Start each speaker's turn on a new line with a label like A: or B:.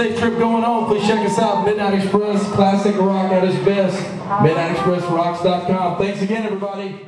A: safe trip going on, please check us out. Midnight Express, classic rock at its best. Uh-huh. MidnightExpressRocks.com. Thanks again, everybody.